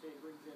Okay, brings